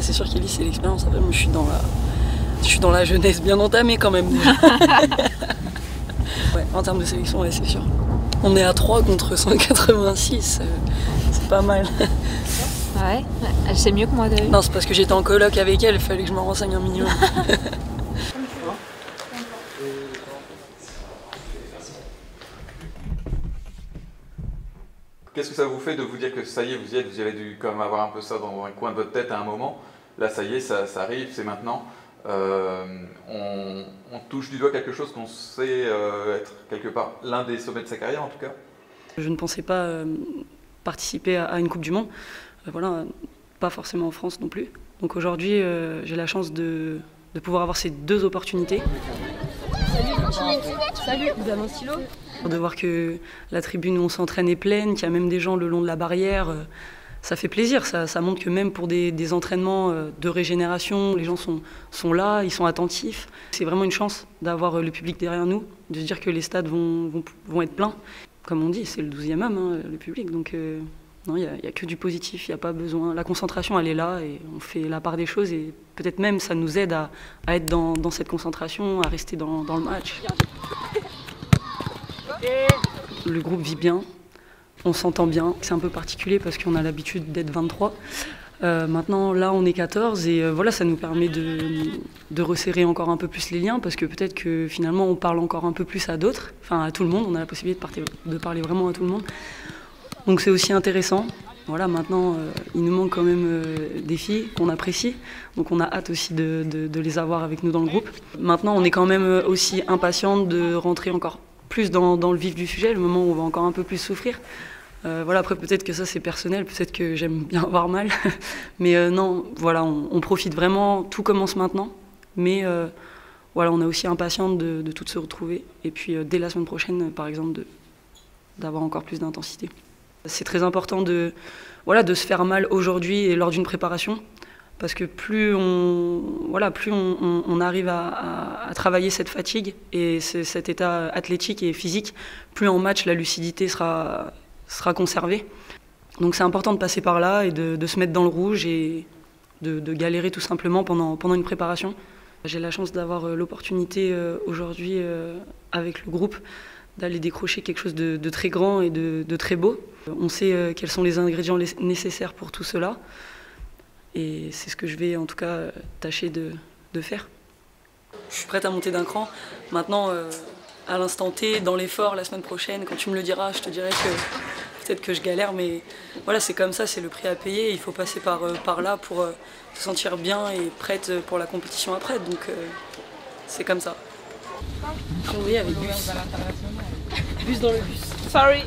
C'est sûr qu'Ellie, c'est l'expérience. Après, moi, je suis dans la, je suis dans la jeunesse bien entamée quand même. déjà. ouais, en termes de sélection, ouais, c'est sûr. On est à 3 contre 186. euh, c'est pas mal. Ouais, elle sait mieux que moi d'ailleurs. Non, c'est parce que j'étais en coloc avec elle, il fallait que je me renseigne un minimum. Qu'est-ce que ça vous fait de vous dire que ça y est, vous y êtes, vous avez dû quand même avoir un peu ça dans un coin de votre tête à un moment. Là, ça y est, ça, arrive, c'est maintenant. Euh, on, touche du doigt quelque chose qu'on sait euh, être quelque part l'un des sommets de sa carrière en tout cas. Je ne pensais pas euh, participer à, une Coupe du Monde. Voilà, pas forcément en France non plus. Donc aujourd'hui, j'ai la chance de pouvoir avoir ces deux opportunités. Salut, vous avez un stylo De voir que la tribune où on s'entraîne est pleine, qu'il y a même des gens le long de la barrière, euh, ça fait plaisir. Ça, ça montre que même pour des, entraînements euh, de régénération, les gens sont, sont là, ils sont attentifs. C'est vraiment une chance d'avoir euh, le public derrière nous, de se dire que les stades vont, vont, vont être pleins. Comme on dit, c'est le 12e homme, hein, le public. Donc non, il n'y a, que du positif, il n'y a pas besoin. La concentration, elle est là et on fait la part des choses et peut-être même ça nous aide à, être dans, cette concentration, à rester dans, le match. Le groupe vit bien, on s'entend bien. C'est un peu particulier parce qu'on a l'habitude d'être 23. Euh, maintenant, là, on est 14 et euh, voilà, ça nous permet de, resserrer encore un peu plus les liens parce que peut-être que finalement, on parle encore un peu plus à d'autres, enfin à tout le monde. On a la possibilité de parler vraiment à tout le monde. Donc c'est aussi intéressant. Voilà, maintenant, euh, il nous manque quand même euh, des filles qu'on apprécie. Donc on a hâte aussi de, les avoir avec nous dans le groupe. Maintenant, on est quand même euh, aussi impatiente de rentrer encore plus dans, le vif du sujet, le moment où on va encore un peu plus souffrir. Voilà, après peut-être que ça c'est personnel, peut-être que j'aime bien avoir mal. Mais non, voilà, on, profite vraiment, tout commence maintenant. Mais voilà, on est aussi impatiente de, de toutes se retrouver. Et puis dès la semaine prochaine, par exemple, d'avoir encore plus d'intensité. C'est très important de, voilà, de se faire mal aujourd'hui et lors d'une préparation. Parce que plus on, voilà, plus on, arrive à, travailler cette fatigue et ce- cet état athlétique et physique, plus en match la lucidité sera, sera conservée. Donc c'est important de passer par là et de, de se mettre dans le rouge et de, de galérer tout simplement pendant, pendant une préparation. J'ai la chance d'avoir euh, l'opportunité euh, aujourd'hui euh, avec le groupe d'aller décrocher quelque chose de, très grand et de, très beau. On sait euh, quels sont les ingrédients nécessaires pour tout cela. Et c'est ce que je vais en tout cas euh, tâcher de, faire. Je suis prête à monter d'un cran. Maintenant, euh, à l'instant T, dans l'effort, la semaine prochaine, quand tu me le diras, je te dirai que peut-être que je galère, mais voilà, c'est comme ça, c'est le prix à payer. Il faut passer par, là pour se sentir bien et prête pour la compétition après. Donc c'est comme ça. Oui, avec bus. Bus dans bus. Sorry.